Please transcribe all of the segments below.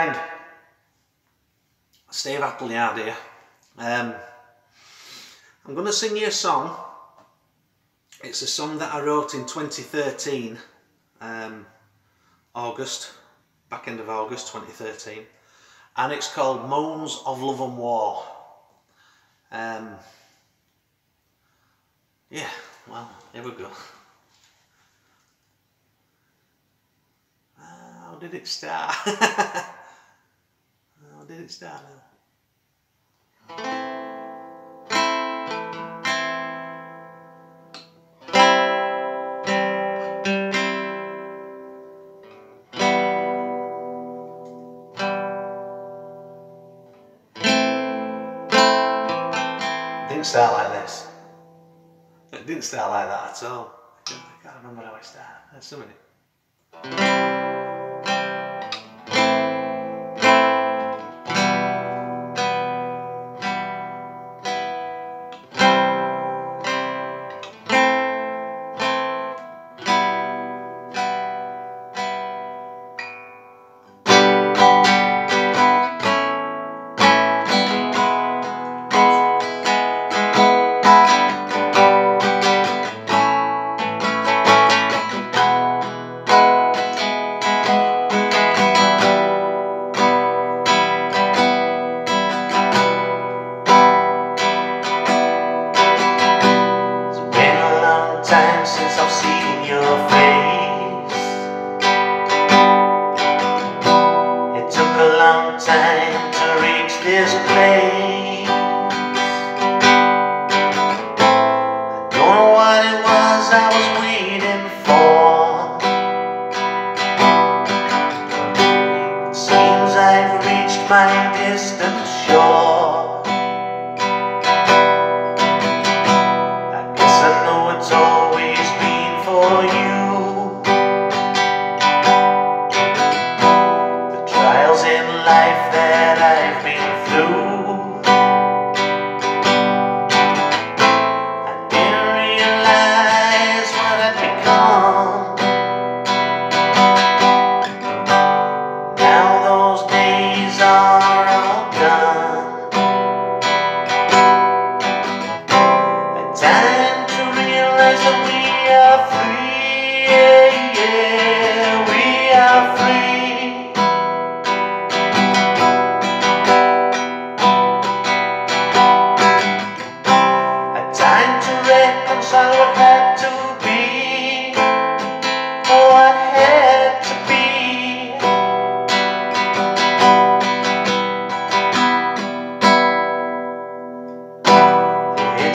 Humankind. Steve Appleyard here. Um, I'm going to sing you a song. It's a song that I wrote in 2013, um, August, back end of August 2013, and it's called Moons of Love and War. Um, yeah, well, here we go. How did it start? It start didn't start like this. It didn't start like that at all. I can't, I can't remember how it started. There's so my distant shore.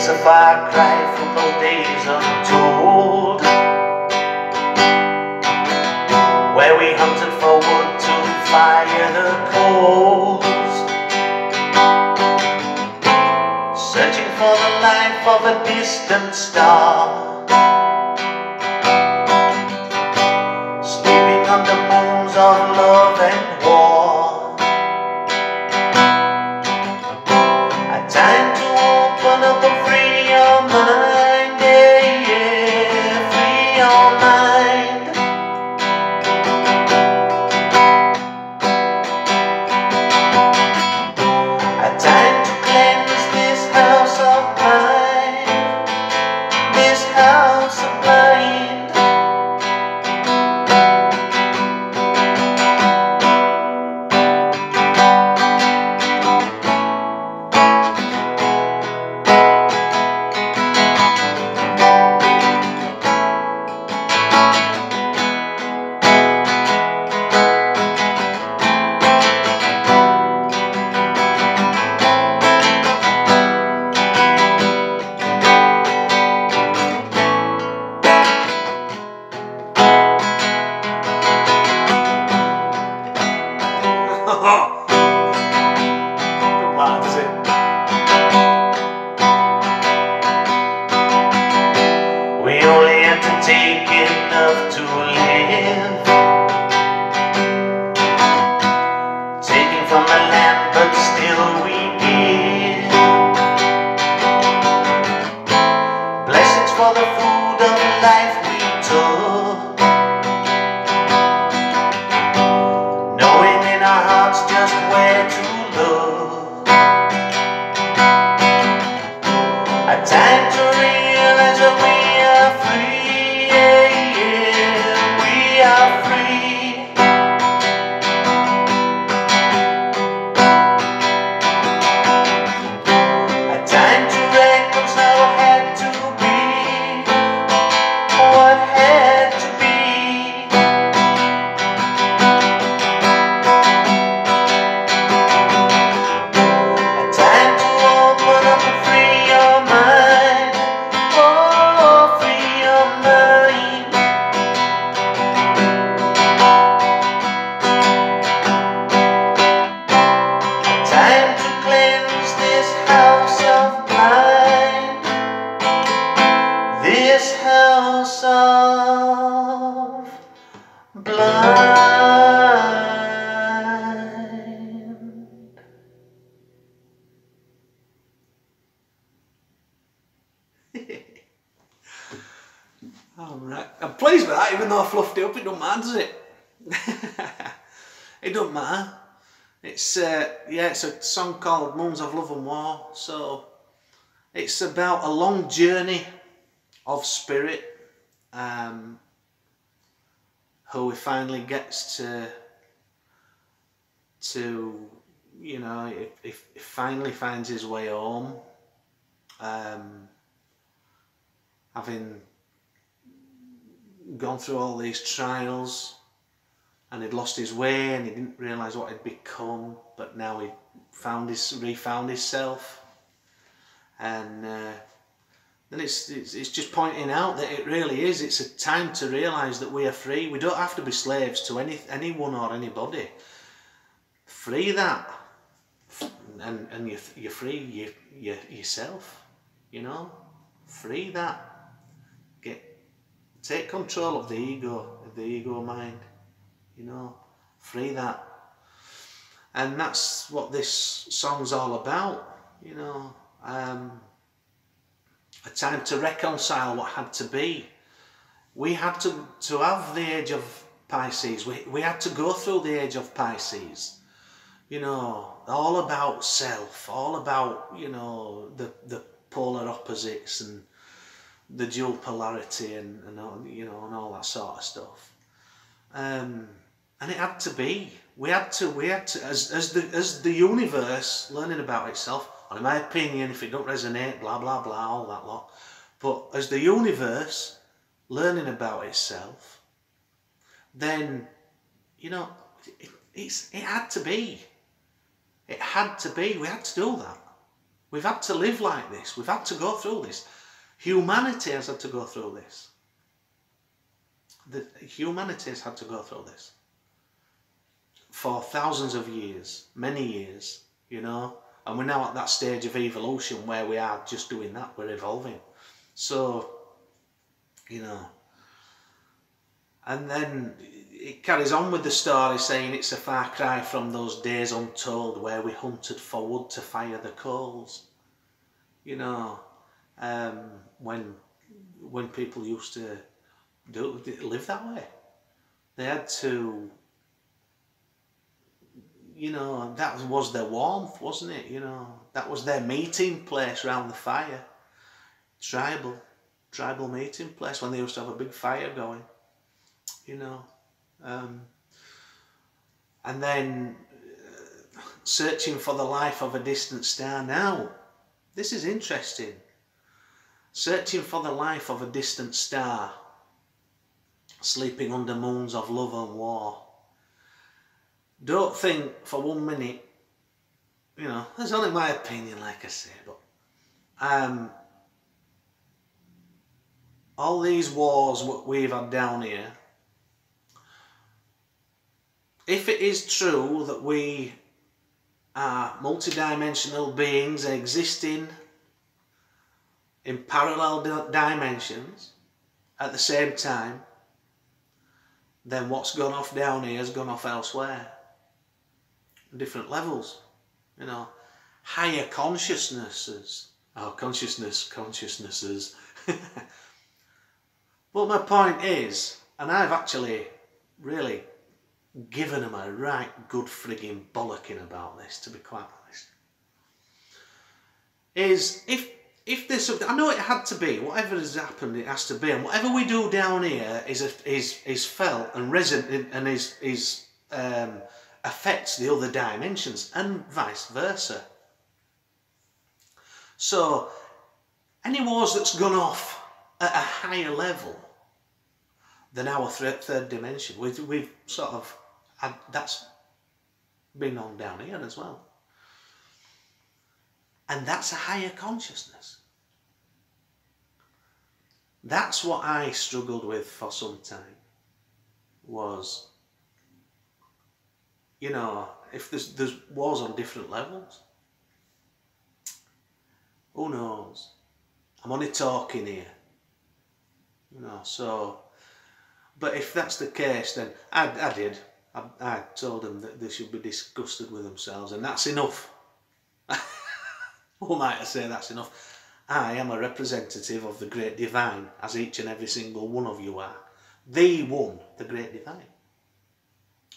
It's a far cry from those days untold. Where we hunted for wood to fire the coals. Searching for the life of a distant star free your mind, give time to cleanse this house of this house of blind. All right, I'm pleased with that, even though I fluffed it up, it don't matter, does it? it don't matter. It's, uh, yeah, it's a song called Moons of Love and War, so it's about a long journey of spirit um, who he finally gets to to you know if, if finally finds his way home um, having gone through all these trials and he'd lost his way and he didn't realise what he'd become but now he found his refound himself. And uh, then it's, it's, it's just pointing out that it really is it's a time to realise that we are free. We don't have to be slaves to any anyone or anybody. Free that. And and you you're free you, you yourself you know? Free that. Get take control of the ego of the ego mind you know free that. And that's what this song's all about you know um, a time to reconcile what had to be. We had to to have the age of Pisces. We, we had to go through the age of Pisces. You know all about self all about you know the the polar opposites and the dual polarity and, and all, you know and all that sort of stuff. Um, and it had to be. We had to we had to as, as the as the universe learning about itself and in my opinion if it don't resonate blah blah blah all that lot. But as the universe learning about itself then you know it, it's it had to be. It had to be. We had to do that. We've had to live like this. We've had to go through this. Humanity has had to go through this. The humanity has had to go through this for thousands of years, many years, you know, and we're now at that stage of evolution where we are just doing that, we're evolving. So, you know, and then it carries on with the story saying it's a far cry from those days untold where we hunted for wood to fire the coals. You know, um, when when people used to do live that way, they had to you know, that was their warmth, wasn't it? You know, that was their meeting place around the fire. Tribal, tribal meeting place when they used to have a big fire going, you know. Um, and then uh, searching for the life of a distant star. Now, this is interesting. Searching for the life of a distant star, sleeping under moons of love and war don't think for one minute, you know, that's only my opinion, like I say, but um, all these wars what we've had down here, if it is true that we are multidimensional beings existing in parallel dimensions at the same time, then what's gone off down here has gone off elsewhere different levels, you know, higher consciousnesses, or consciousness, consciousnesses. but my point is, and I've actually really given them a right good frigging bollocking about this, to be quite honest, is if if something, I know it had to be, whatever has happened, it has to be, and whatever we do down here is a, is is felt and resonant and is is um, affects the other dimensions and vice versa. So any wars that's gone off at a higher level than our third, dimension, we've, we've sort of had, that's been on down here as well. And that's a higher consciousness. That's what I struggled with for some time was you know, if there's there's wars on different levels, who knows? I'm only talking here, you know. So, but if that's the case, then I, I did. I, I told them that they should be disgusted with themselves, and that's enough. Who might I say that's enough? I am a representative of the great divine, as each and every single one of you are. the one, the great divine.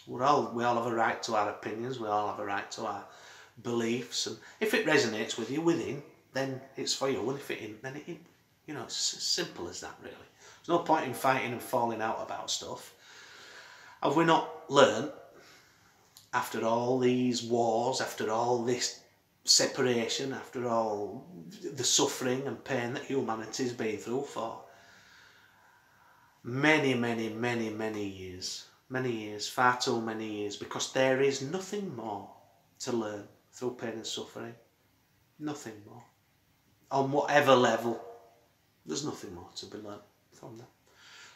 We're all, we all have a right to our opinions, we all have a right to our beliefs, and if it resonates with you within, then it's for you, and if it isn't, then it isn't. You know, it's as simple as that, really. There's no point in fighting and falling out about stuff. Have we not learnt, after all these wars, after all this separation, after all the suffering and pain that humanity's been through for many, many, many, many years, many years, far too many years, because there is nothing more to learn through pain and suffering. Nothing more. On whatever level, there's nothing more to be learned from that.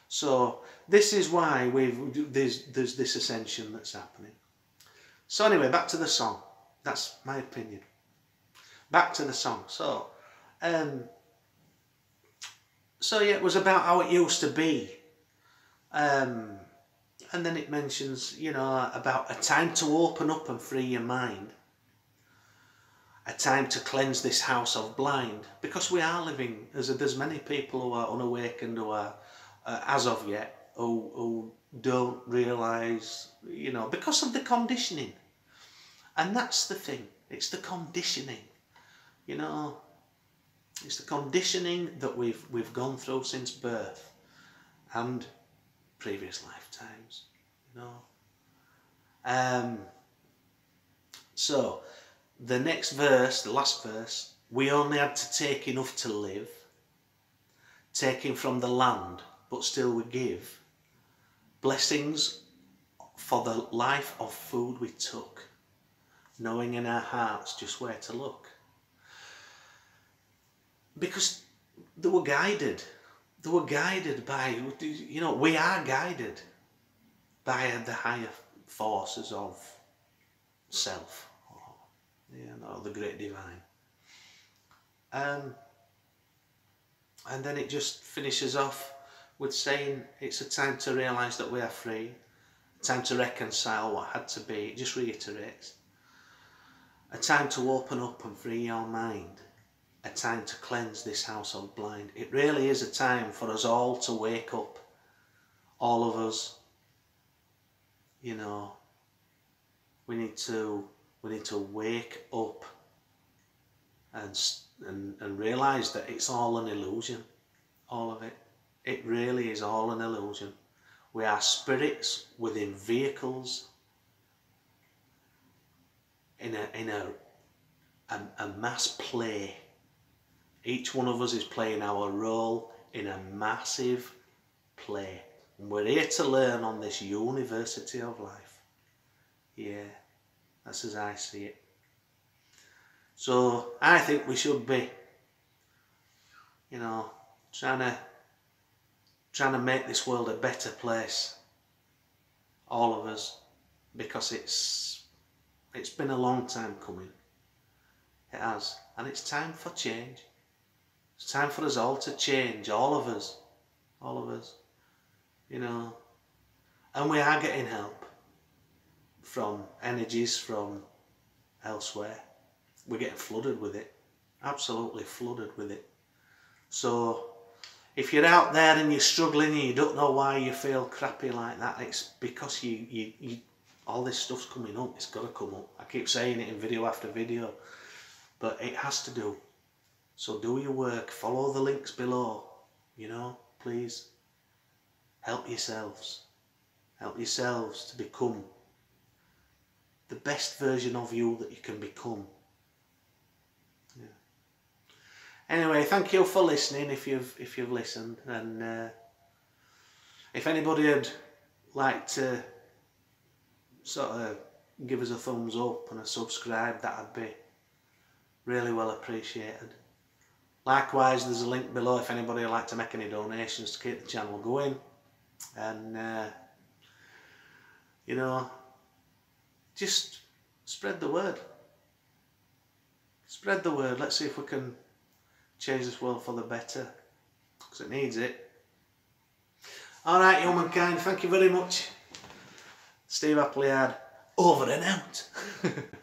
So this is why we've there's there's this ascension that's happening. So anyway, back to the song. That's my opinion. Back to the song. So, um, so yeah, it was about how it used to be. Um, and then it mentions, you know, about a time to open up and free your mind. A time to cleanse this house of blind. Because we are living, as there's many people who are unawakened, who are, uh, as of yet, who, who don't realise, you know, because of the conditioning. And that's the thing, it's the conditioning. You know, it's the conditioning that we've we've gone through since birth and previous lifetimes, you know. Um, so the next verse, the last verse, we only had to take enough to live, taking from the land, but still we give. Blessings for the life of food we took, knowing in our hearts just where to look because they were guided. They were guided by, you know, we are guided by the higher forces of self, or, you know, the great divine. Um, and then it just finishes off with saying it's a time to realise that we are free, time to reconcile what had to be, it just reiterates. A time to open up and free your mind a time to cleanse this household blind. It really is a time for us all to wake up. All of us. You know, we need to we need to wake up and and, and realize that it's all an illusion. All of it. It really is all an illusion. We are spirits within vehicles in a in a a, a mass play each one of us is playing our role in a massive play. And we're here to learn on this university of life. Yeah, that's as I see it. So I think we should be, you know, trying to trying to make this world a better place. All of us, because it's it's been a long time coming. It has, and it's time for change. It's time for us all to change, all of us, all of us, you know. And we are getting help from energies from elsewhere. We're getting flooded with it, absolutely flooded with it. So if you're out there and you're struggling and you don't know why you feel crappy like that, it's because you, you, you all this stuff's coming up. It's got to come up. I keep saying it in video after video, but it has to do. So do your work, follow the links below, you know, please. Help yourselves. Help yourselves to become the best version of you that you can become. Yeah. Anyway, thank you for listening if you've if you've listened and uh, if anybody would like to sort of give us a thumbs up and a subscribe that'd be really well appreciated. Likewise, there's a link below if anybody would like to make any donations to keep the channel going. And, uh, you know, just spread the word. Spread the word. Let's see if we can change this world for the better. Because it needs it. Alright, humankind, thank you very much. Steve Appleyard, over and out.